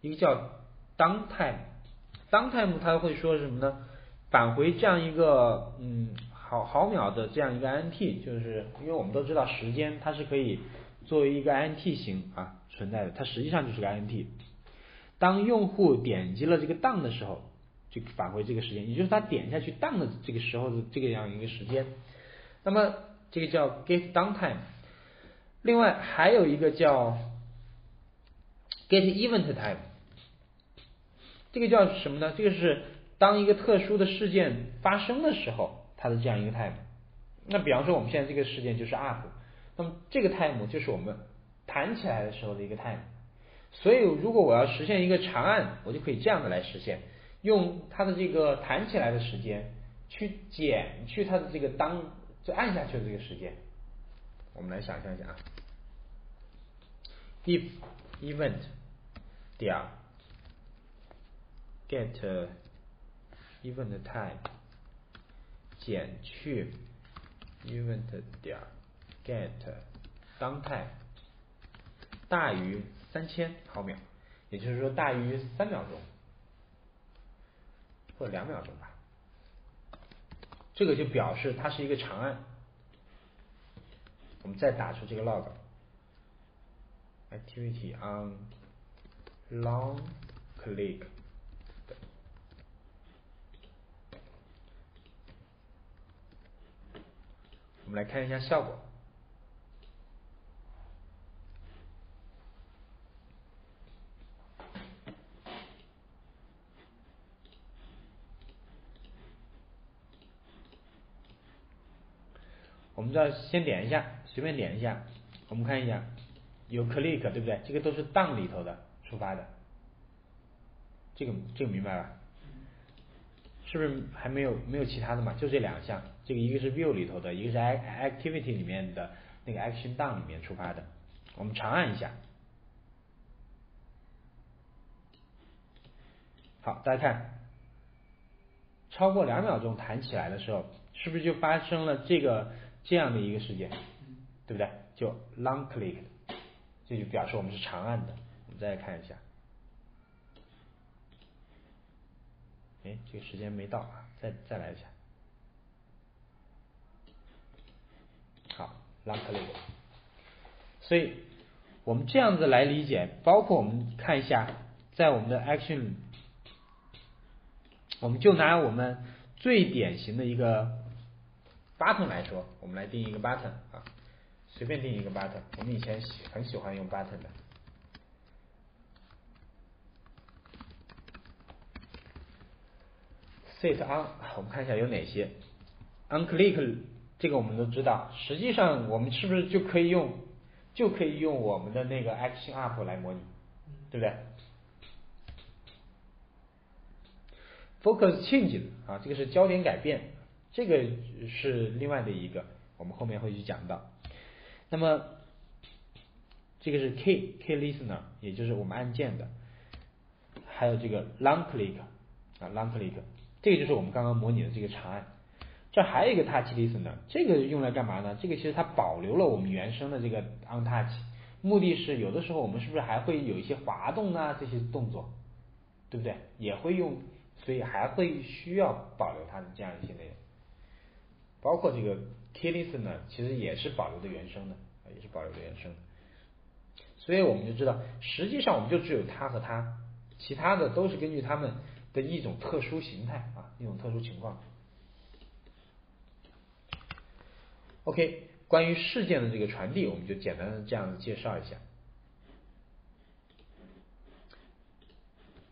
一个叫 downtime，downtime 它会说什么呢？返回这样一个嗯毫毫秒的这样一个 int，就是因为我们都知道时间它是可以作为一个 int 型啊存在的，它实际上就是个 int。当用户点击了这个 down 的时候，就返回这个时间，也就是他点下去 down 的这个时候的这个样一个时间。那么这个叫 get downtime。另外还有一个叫 get event time，这个叫什么呢？这个是当一个特殊的事件发生的时候，它的这样一个 time。那比方说我们现在这个事件就是 up，那么这个 time 就是我们弹起来的时候的一个 time。所以如果我要实现一个长按，我就可以这样的来实现，用它的这个弹起来的时间去减去它的这个当就按下去的这个时间。我们来想象一下啊，if event 点 get event time 减去 event 点 get 当 time 大于三千毫秒，也就是说大于三秒钟或者两秒钟吧，这个就表示它是一个长按。我们再打出这个 log activity on long click，我们来看一下效果。我们这先点一下。随便点一下，我们看一下，有 click 对不对？这个都是 down 里头的触发的，这个这个明白吧？是不是还没有没有其他的嘛？就这两项，这个一个是 view 里头的，一个是 activity 里面的那个 action down 里面触发的。我们长按一下，好，大家看，超过两秒钟弹起来的时候，是不是就发生了这个这样的一个事件？对不对？就 long click，这就表示我们是长按的。我们再来看一下，哎，这个时间没到啊，再再来一下。好，long click。所以我们这样子来理解，包括我们看一下，在我们的 action，我们就拿我们最典型的一个 button 来说，我们来定一个 button 啊。随便定一个 button，我们以前喜很喜欢用 button 的。set on，我们看一下有哪些。on click 这个我们都知道，实际上我们是不是就可以用就可以用我们的那个 action up 来模拟，对不对？focus change 啊，这个是焦点改变，这个是另外的一个，我们后面会去讲到。那么这个是 key key listener，也就是我们按键的，还有这个 long click 啊 long click，这个就是我们刚刚模拟的这个长按。这还有一个 touch listener，这个用来干嘛呢？这个其实它保留了我们原生的这个 on touch，目的是有的时候我们是不是还会有一些滑动啊这些动作，对不对？也会用，所以还会需要保留它的这样一些内容，包括这个。Key listener 其实也是保留的原生的，也是保留的原生的，所以我们就知道，实际上我们就只有它和它，其他的都是根据它们的一种特殊形态啊，一种特殊情况。OK，关于事件的这个传递，我们就简单的这样子介绍一下，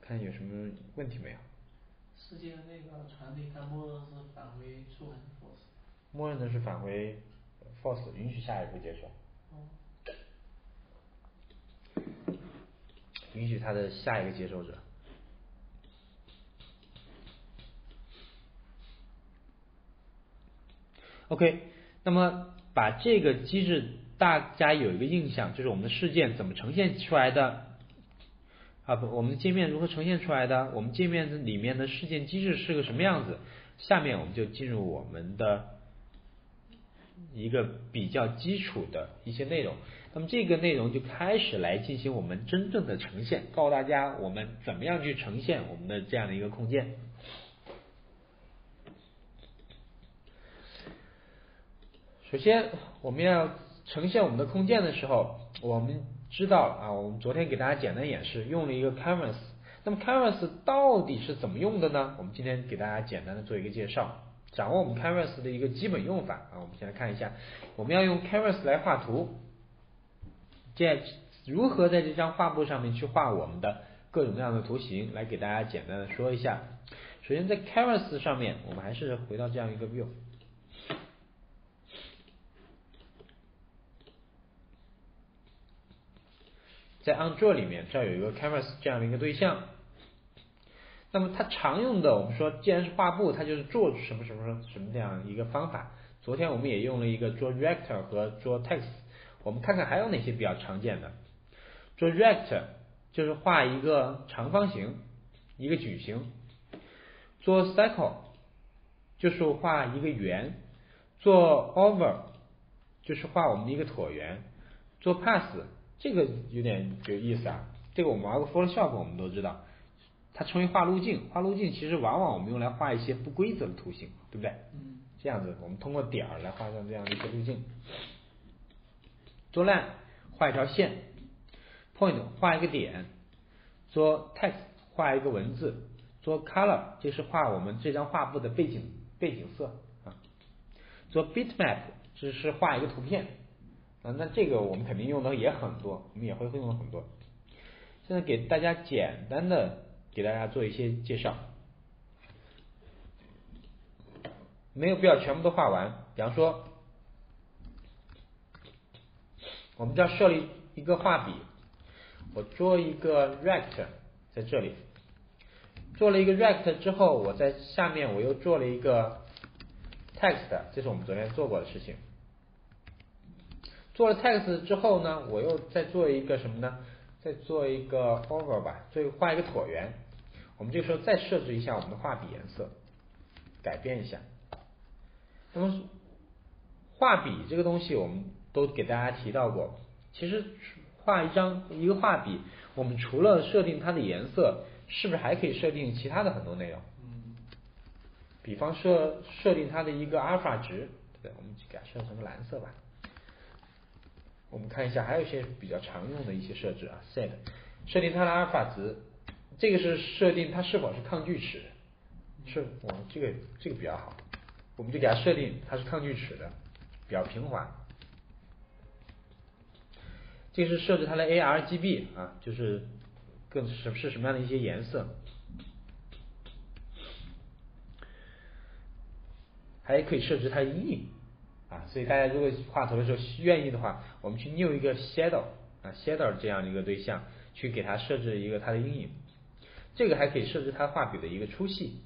看有什么问题没有？事件的那个传递，它默认是返回 true 还是 false？默认的是返回 false，允许下一步接收，允许它的下一个接收者。OK，那么把这个机制大家有一个印象，就是我们的事件怎么呈现出来的啊不，我们的界面如何呈现出来的？我们界面里面的事件机制是个什么样子？下面我们就进入我们的。一个比较基础的一些内容，那么这个内容就开始来进行我们真正的呈现，告诉大家我们怎么样去呈现我们的这样的一个空间。首先，我们要呈现我们的空间的时候，我们知道啊，我们昨天给大家简单演示用了一个 canvas。那么 canvas 到底是怎么用的呢？我们今天给大家简单的做一个介绍，掌握我们 canvas 的一个基本用法啊。我们先来看一下，我们要用 canvas 来画图，在如何在这张画布上面去画我们的各种各样的图形，来给大家简单的说一下。首先在 canvas 上面，我们还是回到这样一个 view。在 onDraw 里面，这儿有一个 canvas 这样的一个对象。那么它常用的，我们说既然是画布，它就是做什么什么什么这样一个方法。昨天我们也用了一个做 rector 和做 text。我们看看还有哪些比较常见的。做 rector 就是画一个长方形，一个矩形。做 circle 就是画一个圆。做 oval 就是画我们的一个椭圆。做 path 这个有点有意思啊，这个我们玩过 Photoshop，我们都知道，它称为画路径。画路径其实往往我们用来画一些不规则的图形，对不对？嗯。这样子，我们通过点儿来画上这样的一个路径。做 line 画一条线，point 画一个点，做 text 画一个文字，做 color 就是画我们这张画布的背景背景色啊。做 bitmap 只是画一个图片。啊，那这个我们肯定用的也很多，我们也会会用的很多。现在给大家简单的给大家做一些介绍，没有必要全部都画完。比方说，我们要设立一个画笔，我做一个 rect 在这里，做了一个 rect 之后，我在下面我又做了一个 text，这是我们昨天做过的事情。做了 text 之后呢，我又再做一个什么呢？再做一个 over 吧，最后画一个椭圆。我们这个时候再设置一下我们的画笔颜色，改变一下。那么画笔这个东西，我们都给大家提到过。其实画一张一个画笔，我们除了设定它的颜色，是不是还可以设定其他的很多内容？嗯。比方设设定它的一个阿尔法值，对，我们给它设成个蓝色吧。我们看一下，还有一些比较常用的一些设置啊，set 设定它的阿尔法值，这个是设定它是否是抗锯齿，是，我这个这个比较好，我们就给它设定它是抗锯齿的，比较平滑。这个是设置它的 ARGB 啊，就是更什是什么样的一些颜色，还可以设置它的阴影。啊，所以大家如果画图的时候愿意的话，我们去 new 一个 shadow 啊 shadow 这样的一个对象，去给它设置一个它的阴影，这个还可以设置它画笔的一个粗细，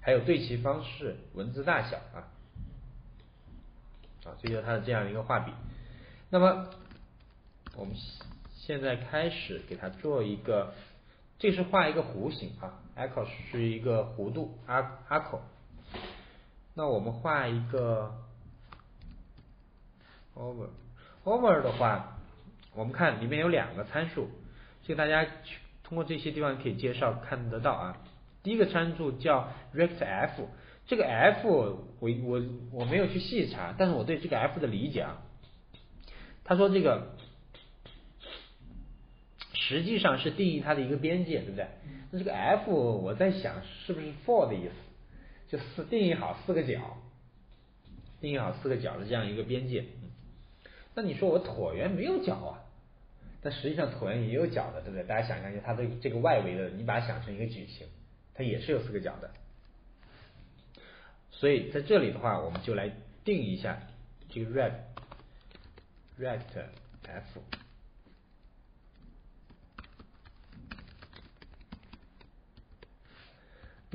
还有对齐方式、文字大小啊，啊，这就是它的这样一个画笔。那么我们现在开始给它做一个，这是画一个弧形啊。Echo 是一个弧度，arc echo。那我们画一个 over，over 的话，我们看里面有两个参数，这个大家通过这些地方可以介绍看得到啊。第一个参数叫 rectF，这个 F 我我我没有去细查，但是我对这个 F 的理解啊，他说这个实际上是定义它的一个边界，对不对？那这个 F 我在想是不是 for 的意思，就四定义好四个角，定义好四个角的这样一个边界。那你说我椭圆没有角啊？但实际上椭圆也有角的，对不对？大家想象一下，它的这个外围的，你把它想成一个矩形，它也是有四个角的。所以在这里的话，我们就来定一下这个 rect rect f。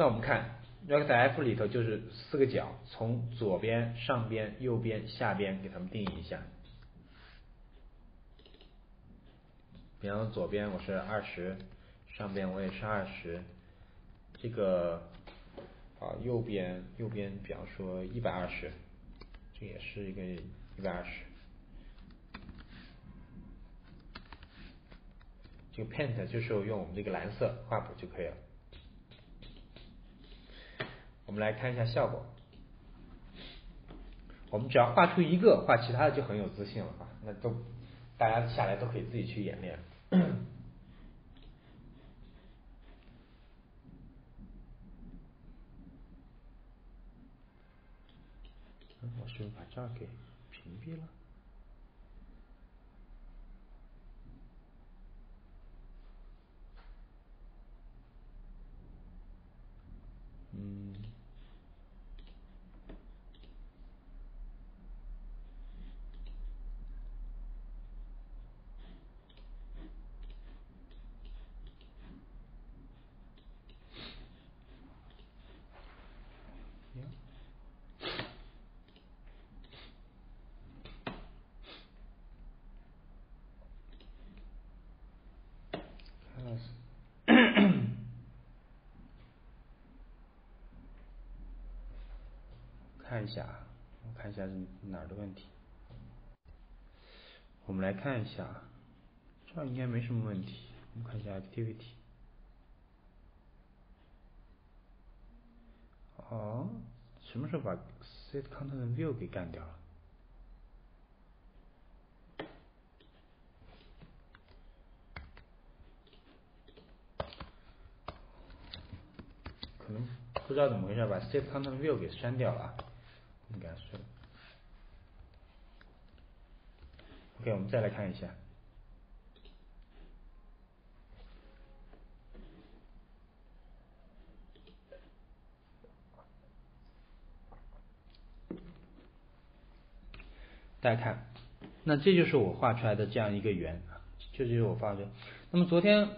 那我们看 rectF 里头就是四个角，从左边、上边、右边、下边给它们定义一下。比方左边我是二十，上边我也是二十，这个啊右边右边比方说一百二十，这也是一个一百二十。这个 paint 就是用我们这个蓝色画谱就可以了。我们来看一下效果。我们只要画出一个，画其他的就很有自信了啊！那都大家下来都可以自己去演练。我是不是把这儿给屏蔽了？嗯。看一下，我看一下是哪儿的问题。我们来看一下，这应该没什么问题。我们看一下 activity。哦，什么时候把 set content view 给干掉了？可能不知道怎么回事，把 set content view 给删掉了。应该是。OK，我们再来看一下。大家看，那这就是我画出来的这样一个圆，这就是我画的。那么昨天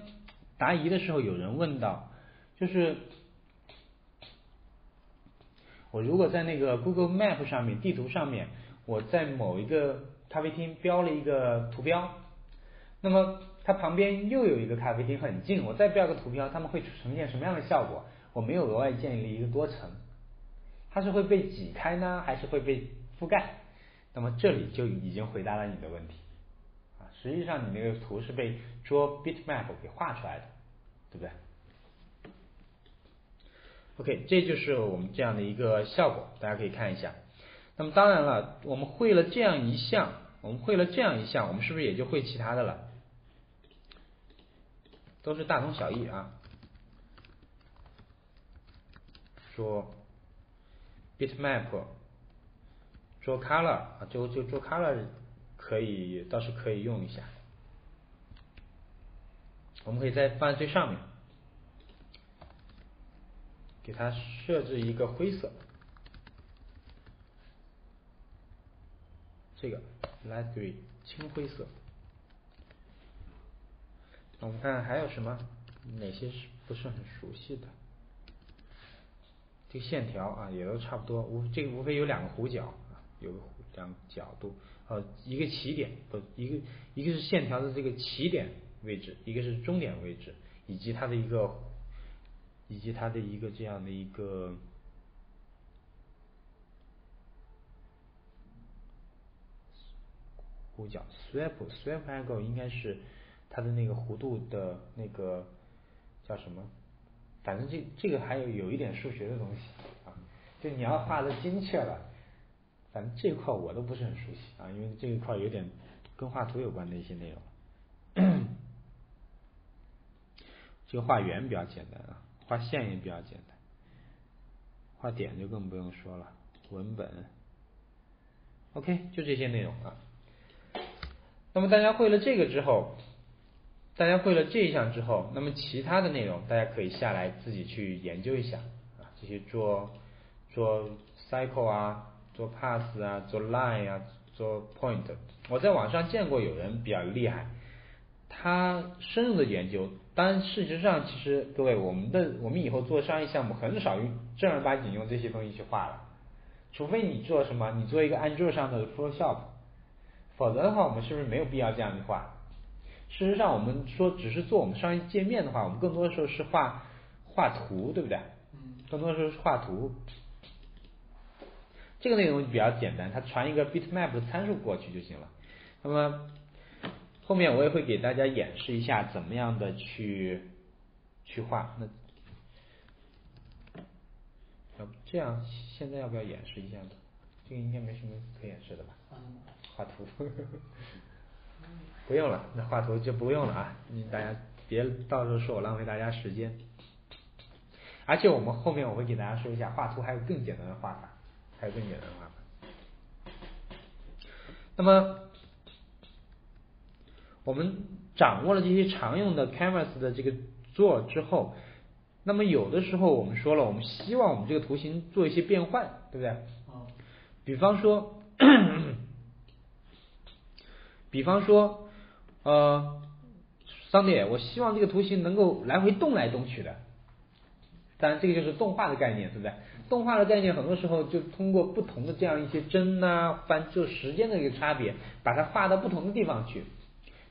答疑的时候，有人问到，就是。我如果在那个 Google Map 上面地图上面，我在某一个咖啡厅标了一个图标，那么它旁边又有一个咖啡厅很近，我再标个图标，它们会呈现什么样的效果？我没有额外建立一个多层，它是会被挤开呢，还是会被覆盖？那么这里就已经回答了你的问题啊，实际上你那个图是被 Draw Bitmap 给画出来的，对不对？OK，这就是我们这样的一个效果，大家可以看一下。那么当然了，我们会了这样一项，我们会了这样一项，我们是不是也就会其他的了？都是大同小异啊。说 bitmap，做 color 啊，就就做 color 可以，倒是可以用一下。我们可以再放在最上面。给它设置一个灰色，这个 light green 青灰色。我们看还有什么？哪些是不是很熟悉的？这个线条啊，也都差不多。无这个无非有两个弧角啊，有两个角度，呃，一个起点不，一个一个是线条的这个起点位置，一个是终点位置，以及它的一个。以及它的一个这样的一个弧角，swap swap angle 应该是它的那个弧度的那个叫什么？反正这这个还有有一点数学的东西啊，就你要画的精确了，反正这一块我都不是很熟悉啊，因为这一块有点跟画图有关的一些内容。这个画圆比较简单啊。画线也比较简单，画点就更不用说了。文本，OK，就这些内容啊。那么大家会了这个之后，大家会了这一项之后，那么其他的内容大家可以下来自己去研究一下啊。这些做做 cycle 啊，做 pass 啊，做 line 啊，做 point。我在网上见过有人比较厉害。他深入的研究，但事实上，其实各位，我们的我们以后做商业项目很少用正儿八经用这些东西去画了，除非你做什么，你做一个 Android 上的 Photoshop，否则的话，我们是不是没有必要这样去画？事实上，我们说只是做我们商业界面的话，我们更多的时候是画画图，对不对？嗯。更多的时候是画图。这个内容比较简单，它传一个 bitmap 的参数过去就行了。那么后面我也会给大家演示一下怎么样的去去画。那要这样，现在要不要演示一下呢？这个应该没什么可演示的吧？画图，不用了，那画图就不用了啊！你大家别到时候说我浪费大家时间。而且我们后面我会给大家说一下，画图还有更简单的画法，还有更简单的画法。那么我们掌握了这些常用的 Canvas 的这个做之后，那么有的时候我们说了，我们希望我们这个图形做一些变换，对不对？比方说，比方说，呃，桑迪，我希望这个图形能够来回动来动去的。当然，这个就是动画的概念，对不对？动画的概念很多时候就通过不同的这样一些帧呐、翻，就时间的一个差别，把它画到不同的地方去。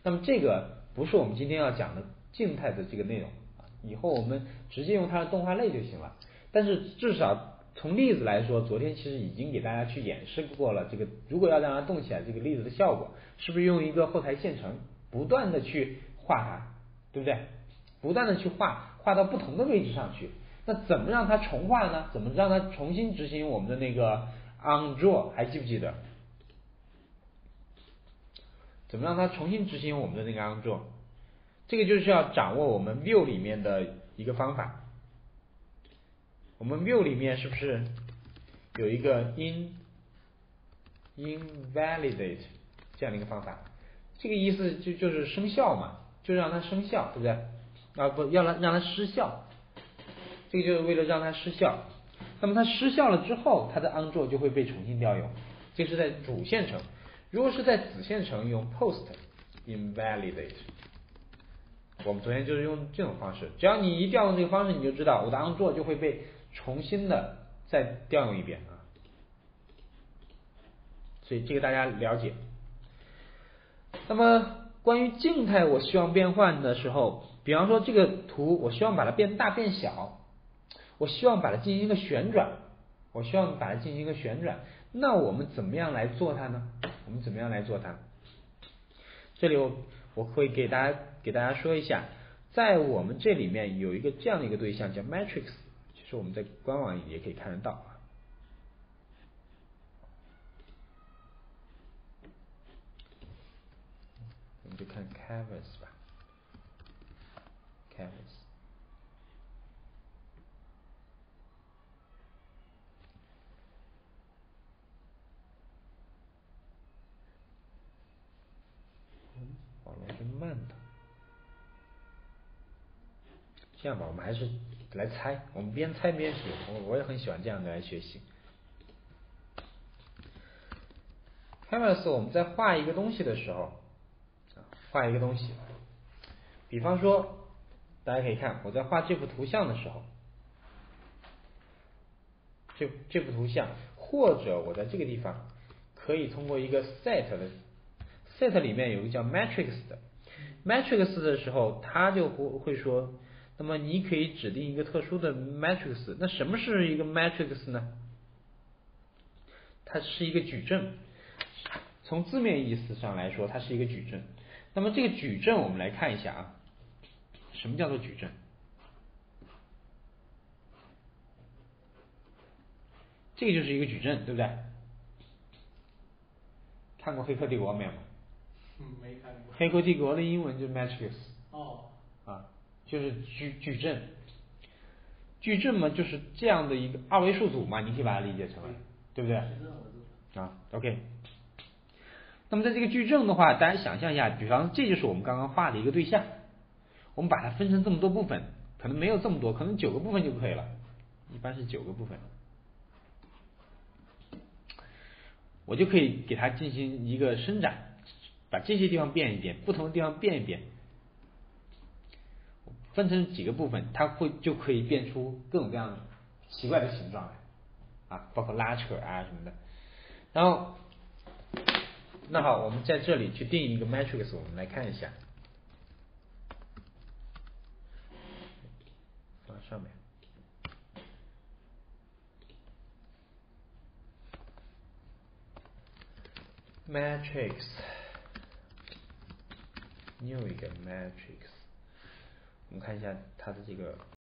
那么这个不是我们今天要讲的静态的这个内容啊，以后我们直接用它的动画类就行了。但是至少从例子来说，昨天其实已经给大家去演示过了。这个如果要让它动起来，这个例子的效果是不是用一个后台线程不断的去画它，对不对？不断的去画，画到不同的位置上去。那怎么让它重画呢？怎么让它重新执行我们的那个 on draw？还记不记得？怎么让它重新执行我们的那个 on draw？这个就是要掌握我们 view 里面的一个方法。我们 view 里面是不是有一个 in invalidate 这样的一个方法？这个意思就就是生效嘛，就让它生效，对不对？啊不要让让它失效。这个就是为了让它失效，那么它失效了之后，它的 on 就会被重新调用。这是在主线程，如果是在子线程，用 post invalidate。我们昨天就是用这种方式，只要你一调用这个方式，你就知道我的 on draw 就会被重新的再调用一遍啊。所以这个大家了解。那么关于静态，我希望变换的时候，比方说这个图，我希望把它变大变小。我希望把它进行一个旋转，我希望把它进行一个旋转，那我们怎么样来做它呢？我们怎么样来做它？这里我我会给大家给大家说一下，在我们这里面有一个这样的一个对象叫 matrix，其实我们在官网也可以看得到啊。我们就看 canvas 吧，canvas。网络是慢的，这样吧，我们还是来猜，我们边猜边学，我我也很喜欢这样的来学习。Canvas 我们在画一个东西的时候，画一个东西，比方说，大家可以看我在画这幅图像的时候，这这幅图像，或者我在这个地方可以通过一个 set 的。set 里面有一个叫 matrix 的，matrix 的时候，他就会会说，那么你可以指定一个特殊的 matrix，那什么是一个 matrix 呢？它是一个矩阵，从字面意思上来说，它是一个矩阵。那么这个矩阵，我们来看一下啊，什么叫做矩阵？这个就是一个矩阵，对不对？看过《黑客帝国》没有？没看过。黑客帝国的英文就是 matrix。哦。啊，就是矩矩阵。矩阵嘛，就是这样的一个二维数组嘛，你可以把它理解成为，对不对？啊，OK。那么在这个矩阵的话，大家想象一下，比方这就是我们刚刚画的一个对象，我们把它分成这么多部分，可能没有这么多，可能九个部分就可以了，一般是九个部分，我就可以给它进行一个伸展。把这些地方变一变，不同的地方变一变，分成几个部分，它会就可以变出各种各样奇怪的形状来啊，包括拉扯啊什么的。然后，那好，我们在这里去定义一个 matrix，我们来看一下，放上面 matrix。new 一个 Matrix，我们看一下它的这个。